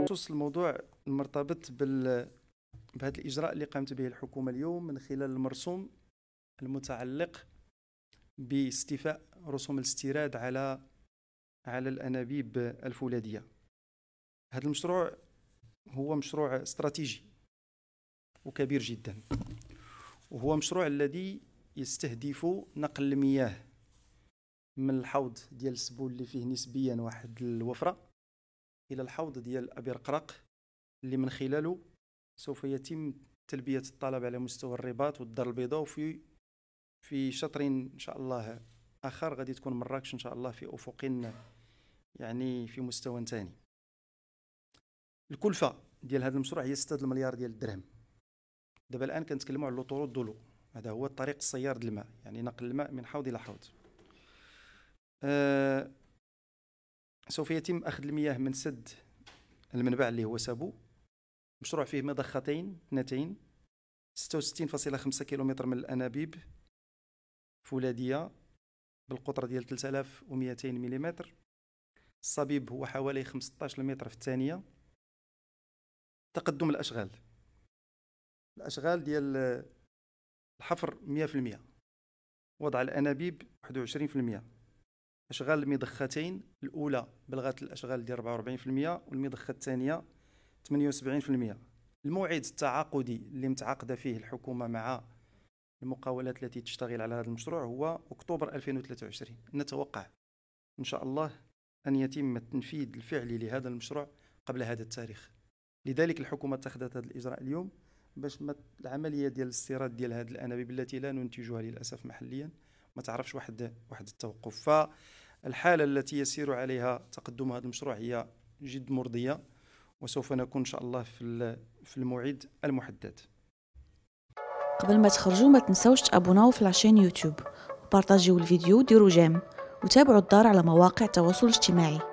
بخصوص الموضوع المرتبط بال بهذا الإجراء اللي قامت به الحكومة اليوم من خلال المرسوم المتعلق باستيفاء رسوم الاستيراد على على الأنابيب الفولاذية هذا المشروع هو مشروع استراتيجي وكبير جدا وهو مشروع الذي يستهدف نقل المياه من الحوض ديال السبول اللي فيه نسبيا واحد الوفرة إلى الحوض ديال أبي رقرق اللي من خلاله سوف يتم تلبية الطلب على مستوى الرباط والدار البيضاء وفي في شطر إن شاء الله آخر غادي تكون مراكش إن شاء الله في أفق يعني في مستوى ثاني. الكلفة ديال هذا المشروع هي 6 المليار ديال الدرهم. دابا الآن كنتكلموا على لوطورو دولو هذا هو الطريق السيار الماء يعني نقل الماء من حوض إلى حوض. أه سوف يتم أخذ المياه من سد المنبع اللي هو سابو. مشروع فيه مضختين اثنتين 66.5 كيلومتر من الأنابيب فولاذيه بالقطر ديال 3200 ملم الصبيب هو حوالي 15 متر في الثانية. تقدم الأشغال. الأشغال ديال الحفر 100% وضع الأنابيب 21% أشغال المضختين الأولى بلغت الأشغال ديال 44% والمضخه الثانية 78% الموعد التعاقدي اللي متعاقدة فيه الحكومة مع المقاولات التي تشتغل على هذا المشروع هو أكتوبر 2023 نتوقع إن شاء الله أن يتم التنفيذ الفعلي لهذا المشروع قبل هذا التاريخ. لذلك الحكومة اتخذت هذا الإجراء اليوم باش العملية ديال الاستيراد ديال هذه الأنابيب التي لا ننتجها للأسف محليا. ما تعرفش واحد واحد التوقف. فالحاله التي يسير عليها تقدم هذا المشروع هي جد مرضية وسوف نكون إن شاء الله في الموعد المحدد. قبل ما تخرجوا ما تنسوش تابوناو في العشان يوتيوب. وبارطاجيو الفيديو وديروا جيم. وتابعوا الدار على مواقع التواصل الاجتماعي.